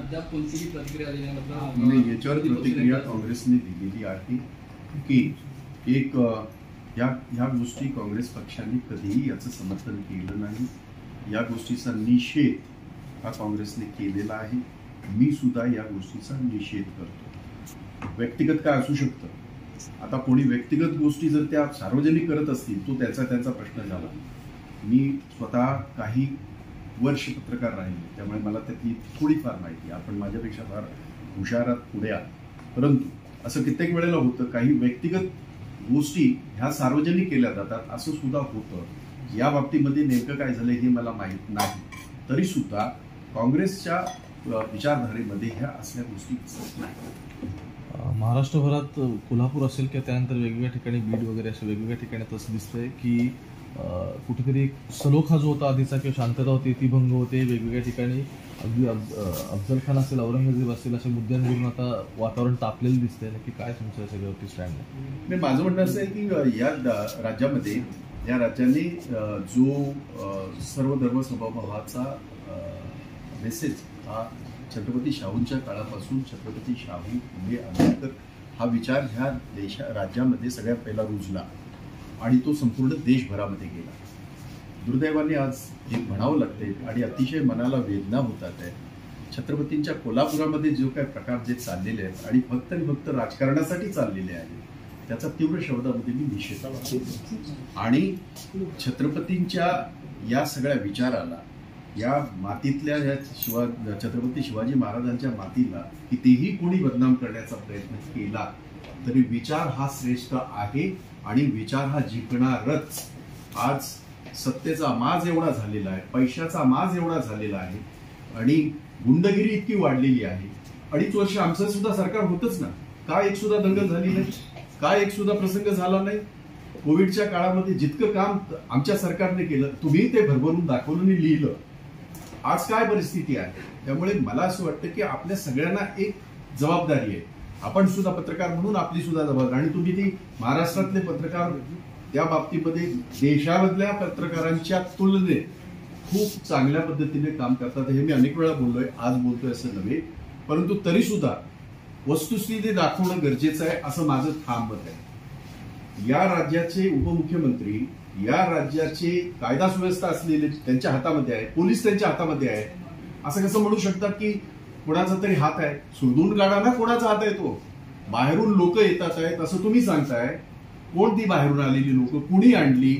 अद्याप कोणतीही प्रतिक्रिया नाही. याच्यावर प्रतिक्रिया काँग्रेसने दिलेली आहे की एक या ह्या गोष्टी काँग्रेस पक्षाने कधीही याचं समर्थन केलं नाही. या गोष्टीचा निषेध हा काँग्रेसने केलेला आहे. मी सुद्धा या गोष्टीचा निषेध करतो. व्यक्तिगत काय असू शकतं? आता कोणी व्यक्तिगत गोष्टी जर त्या सार्वजनिक करत असतील तो त्याचा त्याचा प्रश्न झाला. मी स्वतः काही वर्ष पत्रकार राहिले. त्यामुळे मला त्यातली थोडीफार माहिती. आहे. आपण माझ्यापेक्षा फार हुशारात पुढे आहात परंतु असं कित्येक वेळेला होतं काही व्यक्तिगत गोष्टी ह्या सार्वजनिक केल्या जातात असं सुद्धा होतं. या बाबतीमध्ये नेमकं काय झालं हे मला माहीत नाही. तरी सुद्धा काँग्रेसच्या विचारधारेमध्ये ह्या असल्या गोष्टी नाही महाराष्ट्रभरात कोल्हापूर असेल किंवा त्यानंतर वेगवेगळ्या ठिकाणी बीड वगैरे अशा वेगवेगळ्या ठिकाणी तसं दिसतंय की कुठेतरी सलोखा जो होता आधीचा किंवा शांतता होती ती भंग होते वेगवेगळ्या ठिकाणी. अगदी अफ- अफजल खान असेल औरंगजेब असेल अशा मुद्द्यांवरून आता वातावरण तापलेलं दिसतंय. नक्की काय तुमचं सगळ्यावरती स्टँड आहे? नाही माझं म्हणणं असं आहे की या राज्यामध्ये या राज्याने जो सर्व धर्म समभावाचा मेसेज हा छत्रपती शाहूंच्या काळापासून छत्रपती शाहू पुढे आंबेडकर हा विचार ह्या देशा राज्यामध्ये सगळ्यात पहिला रुजला. आणि तो संपूर्ण देशभरामध्ये गेला. दुर्दैवाने आज हे म्हणावं लागते आणि अतिशय मनाला वेदना होतात आहे. छत्रपतींच्या कोल्हापुरामध्ये जो काय प्रकार जे चाललेले आहेत आणि फक्त आणि फक्त राजकारणासाठी चाललेले आहे त्याचा तीव्र शब्दामध्ये मी निषेध आणि छत्रपतींच्या या सगळ्या विचाराला या मातीतल्या या शिवा छत्रपती शिवाजी महाराजांच्या मातीला कितीही कोणी बदनाम करण्याचा प्रयत्न केला तरी विचार हा श्रेष्ठ आहे. आणि विचार हा जिंकणारच. आज सत्तेचा माज एवढा झालेला आहे पैशाचा माज एवढा झालेला आहे आणि गुंडगिरी इतकी वाढलेली आहे. अडीच वर्ष आमचं सुद्धा सरकार होतच ना. का एक सुद्धा दंगल झाली नाही? का एक सुद्धा प्रसंग झाला नाही? कोविडच्या काळामध्ये जितकं काम आमच्या सरकारने केलं तुम्ही ते भरभरून दाखवलं आणि लिहिलं. आज काय परिस्थिती आहे? त्यामुळे मला असं वाटतं की आपल्या सगळ्यांना एक जबाबदारी आहे. आपण सुद्धा पत्रकार म्हणून आपली सुद्धा जबाबदारी. आणि तुम्ही ती महाराष्ट्रातले पत्रकार त्या बाबतीमध्ये देशामधल्या पत्रकारांच्या तुलनेत खूप चांगल्या पद्धतीने काम करतात. हे मी अनेक वेळा बोललोय आज बोलतोय असं नव्हे. परंतु तरी सुद्धा वस्तुस्थिती दाखवणं गरजेचं आहे असं माझं ठाम मत आहे. या राज्याचे उपमुख्यमंत्री या राज्याचे कायदा सुव्यवस्था असलेले त्यांच्या हातामध्ये आहे पोलीस त्यांच्या हातामध्ये आहे असं कसं म्हणू शकतात की कोणाचा तरी हात आहे. शोधून काढा ना कोणाचा हात आहे तो? बाहेरून लोक येतात आहेत असं तुम्ही सांगताय. कोण ती बाहेरून आलेली लोक? कुणी आणली?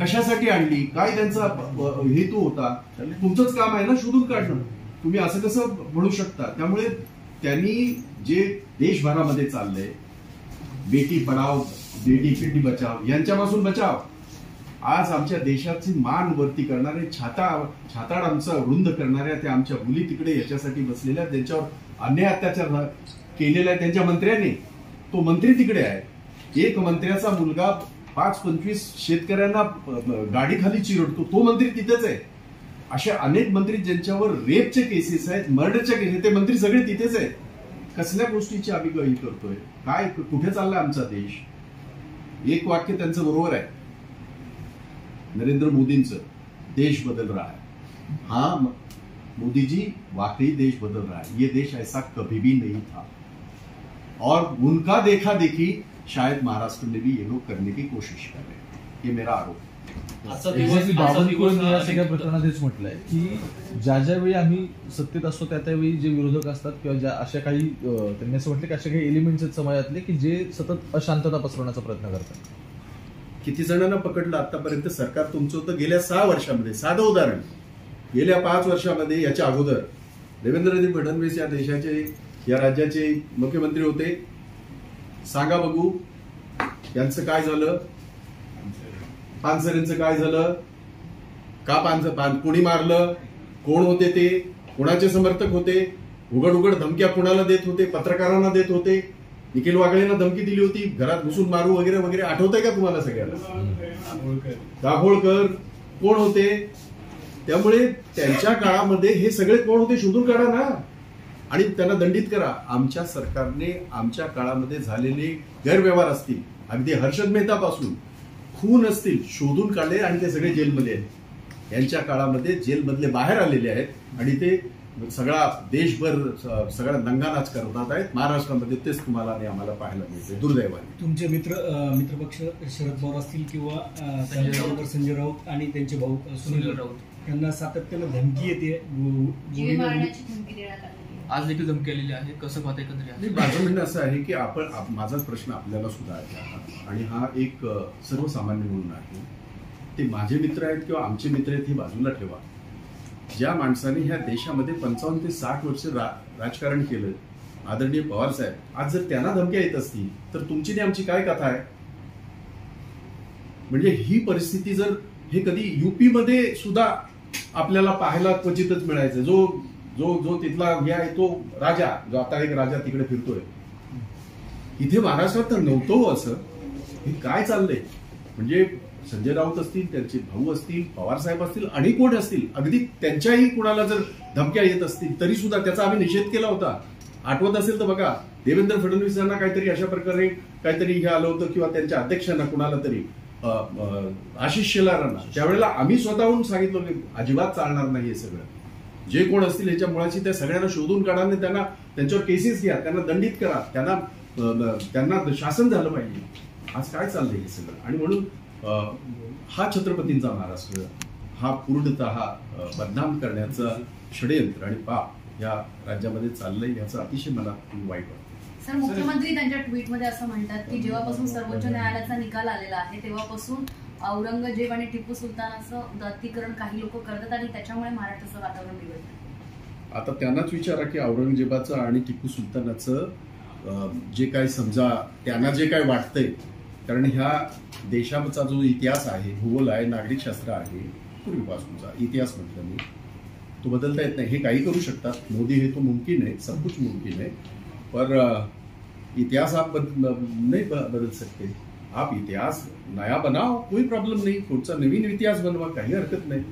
कशासाठी आणली? काय त्यांचा हेतू होता? तुमचंच काम आहे ना शोधून काढणं. तुम्ही असं कसं म्हणू शकता? त्यामुळे त्यांनी जे देशभरामध्ये चाललंय बेटी पडाव बेटी बेटी बचाव यांच्यापासून बचाव. आज आमच्या देशाची मान वरती करणारे छाता छाताड आमचा रुंद करणाऱ्या त्या आमच्या मुली तिकडे याच्यासाठी बसलेल्या त्यांच्यावर अन्याय अत्याचार केलेला आहे. त्यांच्या मंत्र्याने तो मंत्री तिकडे आहे. एक मंत्र्याचा मुलगा पाच पंचवीस शेतकऱ्यांना गाडीखाली चिरडतो. तो मंत्री तिथेच आहे. असे अनेक मंत्री ज्यांच्यावर रेपचे केसेस आहेत मर्डरच्या केसेस ते मंत्री सगळे तिथेच आहेत. कसल्या गोष्टीची आम्ही करतोय? काय कुठे चाललाय आमचा देश? एक वाक्य त्यांचं बरोबर आहे. नरेंद्र मोदींचं देश बदल रहा है. हाँ मोदी जी वाकई देश बदल रहा है. ये देश ऐसा कभी भी नहीं था. और उनका देखा देखी शायद महाराष्ट्र में भी ये लोग करने की कोशिश कर रहे हैं. ये मेरा आरोप है. या दिवस सगळ्या प्रकरणात हेच म्हटलंय की ज्या ज्या वेळी आम्ही सत्तेत असतो त्या त्यावेळी जे विरोधक असतात किंवा ज्या अशा काही त्यांनी असं म्हटलं की अशा काही एलिमेंट्स आहेत समाजातले की जे सतत अशांतता पसरवण्याचा प्रयत्न करतात. किती जणांना पकडलं आतापर्यंत सरकार तुमचं होतं? गेल्या सहा वर्षामध्ये साधं उदाहरण. गेल्या पाच वर्षामध्ये याच्या अगोदर देवेंद्रजी फडणवीस या देशाचे या राज्याचे मुख्यमंत्री होते. सांगा बघू यांचं काय झालं? पानसरेंचं काय झालं? का पानस पान कोणी मारलं? कोण होते ते? कोणाचे समर्थक होते? उघड उघड धमक्या कुणाला देत होते? पत्रकारांना देत होते? निखिल वागळेंना धमकी दिली होती घरात घुसून मारू वगैरे वगैरे आठवतंय का तुम्हाला सगळ्यांना? दाभोळकर कोण होते? त्यामुळे त्यांच्या काळामध्ये हे सगळे कोण होते शोधून काढा ना. आणि त्यांना दंडित करा. आमच्या सरकारने आमच्या काळामध्ये झालेले गैरव्यवहार असतील अगदी हर्षद मेहता पासून खून असतील शोधून काढले आणि ते सगळे जेलमध्ये आहेत. यांच्या काळामध्ये जेलमधले बाहेर आलेले आहेत आणि ते सगळा देशभर स- सगळा दंगानाच करतात आहेत. महाराष्ट्रामध्ये तेच तुम्हाला आणि आम्हाला पाहायला मिळते. दुर्दैवाने. तुमचे मित्र मित्रपक्ष शरद पवार असतील किंवा संजय राऊत. आणि त्यांचे भाऊ सुनील राऊत. राऊत. यांना सातत्यानं धमकी येते. आज देखील धमकी आलेली आहे. कसं पाहता एकंदरीत? माझं म्हणणं असं आहे की आपण आप- माझाच प्रश्न आपल्याला सुद्धा आहे. आणि हा एक सर्वसामान्य म्हणून आहे. ते माझे मित्र आहेत किंवा आमचे मित्र आहेत हे बाजूला ठेवा. ज्या माणसाने ह्या देशामध्ये पंचावन्न ते साठ वर्ष रा- राजकारण केलं आदरणीय पवार साहेब आज जर त्यांना धमक्या येत असतील तर तुमची आणि आमची काय कथा आहे? म्हणजे ही परिस्थिती जर हे कधी युपी मध्ये सुद्धा आपल्याला पाहायला क्वचितच मिळायचं. जो जो जो तिथला हे आहे तो राजा जो आता एक राजा तिकडे फिरतोय. इथे महाराष्ट्रात तर नव्हतो हो असं. हे काय चाललंय? म्हणजे संजय राऊत असतील त्यांचे भाऊ असतील पवार साहेब असतील आणि कोण असतील अगदी त्यांच्याही कुणाला जर धमक्या येत असतील तरी सुद्धा त्याचा आम्ही निषेध केला होता. आठवत असेल तर बघा देवेंद्र फडणवीस यांना काहीतरी अशा प्रकारे काहीतरी हे आलं होतं किंवा त्यांच्या अध्यक्षांना कुणाला तरी आशिष शेलारांना. त्यावेळेला आम्ही स्वतःहून सांगितलं की अजिबात चालणार नाही हे सगळं. जे कोण असतील याच्या मुळाची त्या सगळ्यांना शोधून काढा आणि त्यांना त्यांच्यावर केसेस घ्या त्यांना दंडित करा त्यांना त्यांना शासन झालं पाहिजे. आज काय चाललंय हे सगळं? आणि म्हणून हा छत्रपतींचा महाराष्ट्र हा पूर्णतः बदनाम करण्याचं षडयंत्र आणि पाप या राज्यामध्ये चाललंय याचं अतिशय मला वाईट वाटतं. सर मुख्यमंत्री त्यांच्या ट्विटमध्ये असं म्हणतात की जेव्हापासून सर्वोच्च न्यायालयाचा निकाल आलेला आहे तेव्हापासून औरंगजेब आणि टिपू सुलतानाचं उदात्तीकरण काही लोक करतात आणि त्याच्यामुळे महाराष्ट्राचं वातावरण बिघडतं आता त्यांनाच विचारा की औरंगजेबाचं आणि टिपू सुलतानाचं जे काय समजा त्यांना जे काय वाटतंय कारण ह्या देशाचा जो इतिहास आहे भूगोल आहे नागरिकशास्त्र आहे पूर्वीपासूनचा इतिहास म्हटलं मी तो बदलता येत नाही. हे काही करू शकतात. मोदी हे तो मुमकिन आहे सब कुछ मुमकिन है पर इतिहास आप बद, नहीं बदल सकते. आप इतिहास नया बनाओ कोई प्रॉब्लेम नाही. पुढचा नवीन इतिहास बनवा काही हरकत नाही.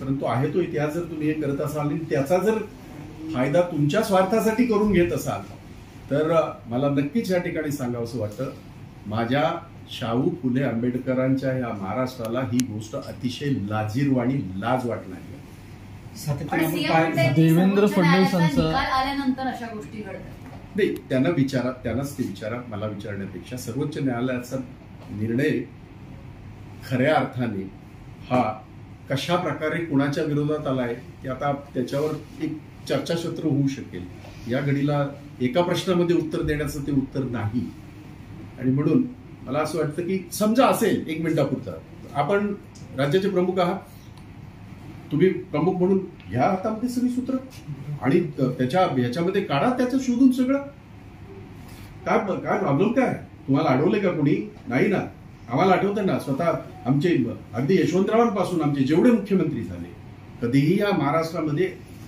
परंतु आहे तो इतिहास जर तुम्ही हे करत असाल आणि त्याचा जर फायदा तुमच्या स्वार्थासाठी करून घेत असाल तर मला नक्कीच या ठिकाणी सांगावंसं वाटतं. माझ्या शाहू फुले आंबेडकरांच्या या महाराष्ट्राला ही गोष्ट अतिशय लाजीरवाणी लाज वाटणार की देवेंद्र सर्वोच्च न्यायालयाचा फडणवीसांचं- निकाल आल्यानंतर अशा गोष्टी घडतात. नाही त्यांना विचारा त्यांनाच ते विचारा मला विचारण्यापेक्षा सर्वोच्च न्यायालयाचा निर्णय खऱ्या अर्थाने हा कशा प्रकारे कुणाच्या विरोधात आलाय ते आता त्याच्यावर एक चर्चाक्षेत्र होऊ शकेल. या घडीला एका प्रश्नामध्ये उत्तर देण्याचं ते उत्तर नाही. आणि म्हणून मला असं वाटतं की समजा असेल एक मिनिटापुरता आपण राज्याचे प्रमुख आहात. तुम्ही प्रमुख म्हणून घ्या हातामध्ये सगळी सूत्र. आणि त्याच्या याच्यामध्ये काढा त्याचं शोधून सगळं. काय काय प्रॉब्लेम काय? तुम्हाला अडवलंय का कोणी? नाही ना. आम्हाला आठवतं ना स्वतः आमचे अगदी यशवंतरावांपासून आमचे जेवढे मुख्यमंत्री झाले कधीही या महाराष्ट्रामध्ये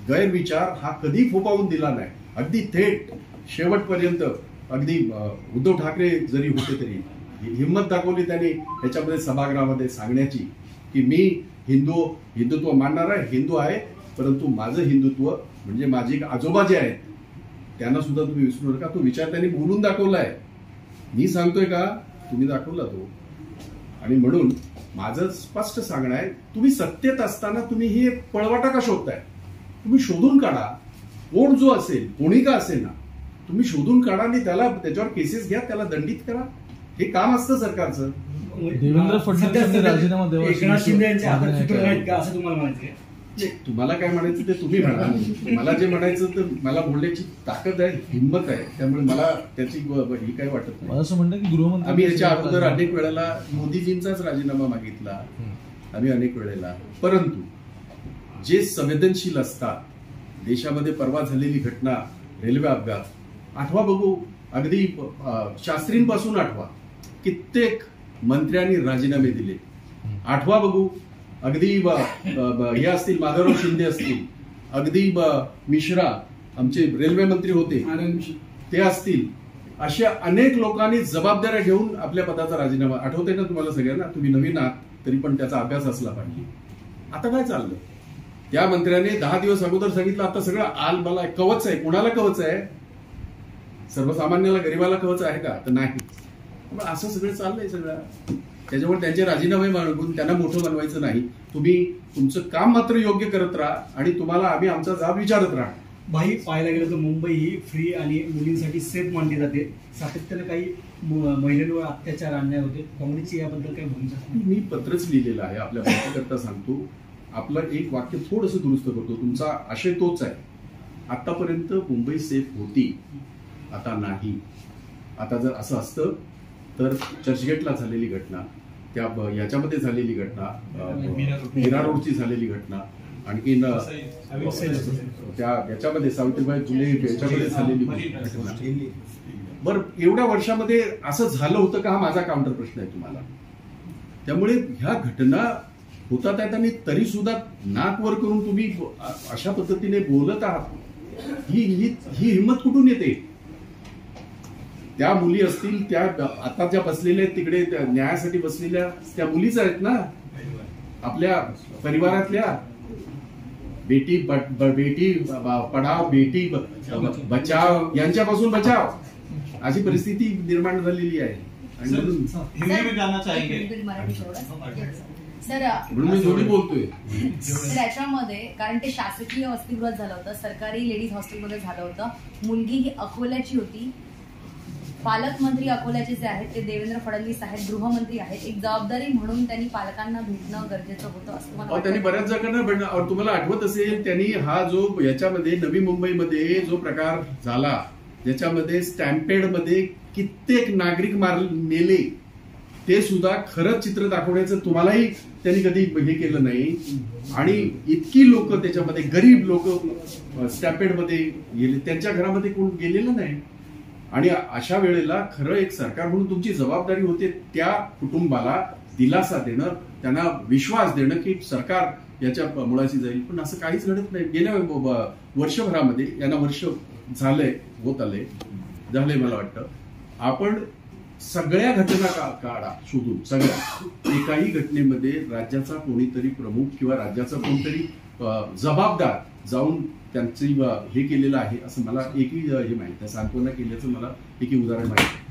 गैरविचार हा कधी फोपावून दिला नाही. अगदी थेट शेवटपर्यंत अगदी उद्धव ठाकरे जरी होते तरी हिंमत दाखवली त्यांनी याच्यामध्ये सभागृहामध्ये सांगण्याची की मी हिंदू हिंदुत्व मानणार आहे हिंदू आहे परंतु माझं हिंदुत्व म्हणजे माझे आजोबा जे आहेत त्यांना सुद्धा तुम्ही विसरू नका. तो विचार त्यांनी बोलून दाखवलाय मी सांगतोय का? तुम्ही दाखवला तो. आणि म्हणून माझं स्पष्ट सांगणं आहे तुम्ही सत्तेत असताना तुम्ही हे पळवाटा का शोधताय? तुम्ही शोधून काढा. कोण जो असेल कोणी का असेल ना तुम्ही शोधून काढा आणि त्याला त्याच्यावर केसेस घ्या त्याला दंडित करा. हे काम असतं सरकारचं. देवेंद्र फडणवीस राजीनामा एकनाथ शिंदे हातात सूत्र का? नाहीत का असं तुम्हाला म्हणायचं तुम्हाला काय म्हणायचं ते तुम्ही म्हणा. मला जे म्हणायचं तर मला बोलण्याची ताकद आहे हिंमत आहे. त्यामुळे मला त्याची ही काय वाटत मला नाही असं म्हणतं की गृहमंत्री आम्ही याच्या अगोदर अनेक वेळेला मोदीजींचाच राजीनामा मागितला. आम्ही अनेक वेळेला. परंतु जे संवेदनशील असतात देशामध्ये परवा झालेली घटना रेल्वे अपघात आठवा बघू. अगदी शास्त्रींपासून आठवा. कित्येक मंत्र्यांनी राजीनामे दिले. आठवा बघू. अगदी हे असतील माधवराव शिंदे असतील अगदी मिश्रा आमचे रेल्वे मंत्री होते ते असतील. अशा अनेक लोकांनी जबाबदाऱ्या घेऊन आपल्या पदाचा राजीनामा आठवते ना तुम्हाला सगळ्यांना? तुम्ही नवीन आहात तरी पण त्याचा अभ्यास असला पाहिजे. आता काय चाललंय त्या मंत्र्याने दहा दिवस अगोदर सांगितलं आता सगळं आल मला आहे. कवच आहे. कुणाला कवच आहे? सर्वसामान्याला गरीबाला कवच आहे का? तर नाही. पण असं सगळं चाललंय सगळं. त्याच्यामुळे त्यांचे राजीनामे मागून त्यांना मोठं बनवायचं नाही. तुम्ही तुमचं काम मात्र योग्य करत राहा आणि तुम्हाला आम्ही आमचा जाब विचारत राहा. भाई पाहायला गेलं तर मुंबई ही फ्री आणि मुलींसाठी सेफ मानली जाते. सातत्यानं काही महिलांवर अत्याचार अन्याय होते. काँग्रेसची याबद्दल काय भूमिका? मी पत्रच लिहिलेलं आहे. आपल्या माहितीकरता सांगतो. आपलं एक वाक्य थोडंसं दुरुस्त करतो. तुमचा आशय तोच आहे. आतापर्यंत मुंबई सेफ होती. आता नाही. आता जर असं असतं तर चर्चगेटला झालेली घटना त्या याच्यामध्ये झालेली घटना मीरा रोडची. झालेली घटना आणखीन अ, त्या याच्यामध्ये सावित्रीबाई फुले याच्यामध्ये झालेली घटना. बरं एवढ्या वर्षामध्ये असं झालं होतं का? हा माझा काउंटर प्रश्न आहे तुम्हाला. त्यामुळे ह्या घटना होतात आहेत आणि तरी सुद्धा नाक वर करून तुम्ही अशा पद्धतीने बोलत आहात. ही ही ही हिंमत कुठून येते? त्या मुली असतील त्या आता ज्या बसलेल्या आहेत तिकडे न्यायासाठी बसलेल्या त्या मुलीच आहेत ना? आपल्या परिवारातल्या? बेटी ब- ब- बेटी पढाव बेटी ब- बचाव यांच्यापासून बचाव. अशी परिस्थिती निर्माण झालेली आहे. म्हणून जोडी बोलतोय. तर याच्यामध्ये कारण ते शासकीय वसतिगृहात झालं होतं सरकारी लेडीज हॉस्टेलमध्ये झालं होतं मुलगी ही अकोल्याची होती. पालकमंत्री अकोल्याचे जे आहेत ते देवेंद्र फडणवीस आहेत गृहमंत्री आहेत एक जबाबदारी म्हणून त्यांनी पालकांना भेटणं गरजेचं होतं असं त्यांनी. बऱ्याच जणांना भेटणं तुम्हाला आठवत असेल त्यांनी हा जो याच्यामध्ये नवी मुंबईमध्ये जो प्रकार झाला ज्याच्यामध्ये स्टॅम्पेडमध्ये कित्येक नागरिक मार मेले ते सुद्धा खरंच चित्र दाखवण्याचं तुम्हालाही त्यांनी कधी हे केलं नाही. आणि इतकी लोक त्याच्यामध्ये गरीब लोक स्टॅम्पेडमध्ये गेले. त्यांच्या घरामध्ये कोण गेलेलं नाही. आणि अशा वेळेला खरं एक सरकार म्हणून तुमची जबाबदारी होते त्या कुटुंबाला दिलासा देणं त्यांना विश्वास देणं की सरकार याच्या मुळाशी जाईल. पण असं काहीच घडत नाही. गेल्या वर्षभरामध्ये यांना वर्ष झालंय होत आलंय झालंय मला वाटतं. आपण सगळ्या घटना का- काढा शोधून सगळ्या. एकाही घटनेमध्ये राज्याचा कोणीतरी प्रमुख किंवा राज्याचा कोणतरी जबाबदार जाऊन त्यांची हे केलेलं आहे असं मला एकही हे माहिती नाही. सांत्वना केल्याचं मला एकही उदाहरण माहिती आहे